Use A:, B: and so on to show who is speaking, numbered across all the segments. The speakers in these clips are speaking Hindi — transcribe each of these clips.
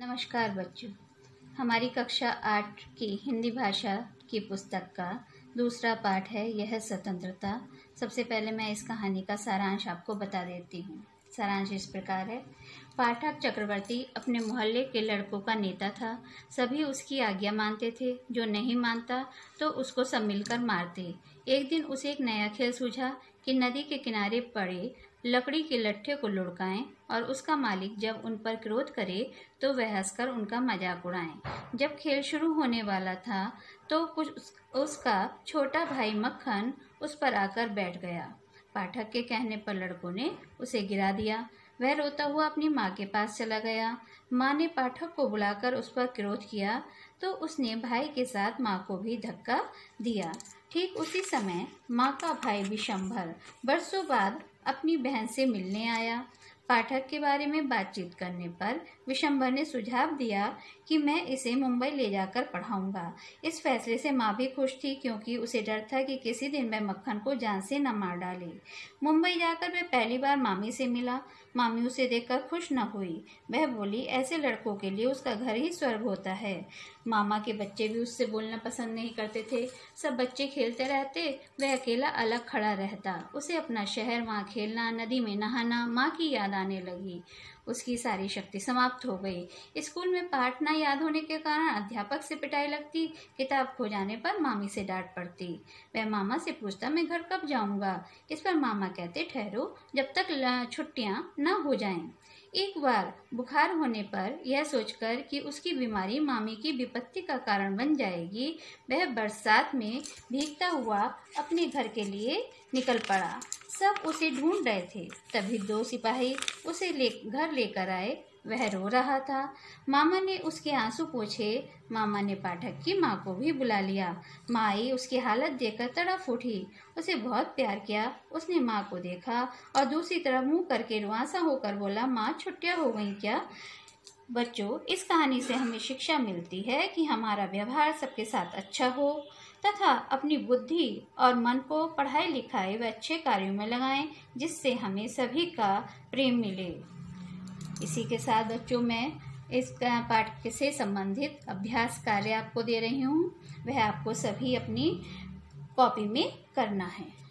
A: नमस्कार बच्चों। हमारी कक्षा आठ की हिंदी भाषा की पुस्तक का दूसरा पाठ है, यह स्वतंत्रता। सबसे पहले मैं इस कहानी का सारांश आपको बता देती हूँ। सारांश इस प्रकार है। पाठक चक्रवर्ती अपने मोहल्ले के लड़कों का नेता था। सभी उसकी आज्ञा मानते थे। जो नहीं मानता तो उसको सब मिलकर मारते। एक दिन उसे एक नया खेल सूझा कि नदी के किनारे पड़े लकड़ी के लट्ठे को लुढ़काएँ और उसका मालिक जब उन पर क्रोध करे तो वह हंसकर उनका मज़ाक उड़ाएँ। जब खेल शुरू होने वाला था तो कुछ उस, उसका छोटा भाई मक्खन उस पर आकर बैठ गया। पाठक के कहने पर लड़कों ने उसे गिरा दिया। वह रोता हुआ अपनी माँ के पास चला गया। माँ ने पाठक को बुलाकर उस पर क्रोध किया तो उसने भाई के साथ माँ को भी धक्का दिया। ठीक उसी समय माँ का भाई भी विशंभर बरसों बाद अपनी बहन से मिलने आया। पाठक के बारे में बातचीत करने पर विशंभर ने सुझाव दिया कि मैं इसे मुंबई ले जाकर पढ़ाऊँगा। इस फैसले से माँ भी खुश थी क्योंकि उसे डर था कि किसी दिन मैं मक्खन को जान से न मार डाले। मुंबई जाकर वह पहली बार मामी से मिला। मामी उसे देखकर खुश न हुई। वह बोली, ऐसे लड़कों के लिए उसका घर ही स्वर्ग होता है। मामा के बच्चे भी उससे बोलना पसंद नहीं करते थे। सब बच्चे खेलते रहते, वह अकेला अलग खड़ा रहता। उसे अपना शहर वहाँ खेलना, नदी में नहाना, माँ की याद आने लगी। उसकी सारी शक्ति समाप्त हो गई। स्कूल में पाठ न याद होने के कारण अध्यापक से पिटाई लगती, किताब खो जाने पर मामी से डांट पड़ती। वह मामा से पूछता, मैं घर कब जाऊँगा? इस पर मामा कहते, ठहरो, जब तक छुट्टियाँ न हो जाएँ। एक बार बुखार होने पर यह सोचकर कि उसकी बीमारी मामी की विपत्ति का कारण बन जाएगी, वह बरसात में भीगता हुआ अपने घर के लिए निकल पड़ा। सब उसे ढूंढ रहे थे। तभी दो सिपाही उसे ले, घर लेकर आए। वह रो रहा था। मामा ने उसके आँसू पोछे। मामा ने पाठक की माँ को भी बुला लिया। माँ आई उसकी हालत देखकर तड़प उठी। उसे बहुत प्यार किया। उसने माँ को देखा और दूसरी तरफ़ मुँह करके रुआसा होकर बोला, माँ, छुट्टियाँ हो गई क्या? बच्चों, इस कहानी से हमें शिक्षा मिलती है कि हमारा व्यवहार सबके साथ अच्छा हो तथा अपनी बुद्धि और मन को पढ़ाई लिखाई व अच्छे कार्यों में लगाएँ, जिससे हमें सभी का प्रेम मिले। इसी के साथ बच्चों, मैं इस पाठ से संबंधित अभ्यास कार्य आपको दे रही हूँ। वह आपको सभी अपनी कॉपी में करना है।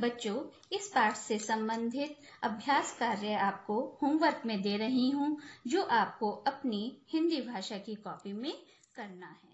A: बच्चों, इस पाठ से संबंधित अभ्यास कार्य आपको होमवर्क में दे रही हूँ, जो आपको अपनी हिंदी भाषा की कॉपी में करना है।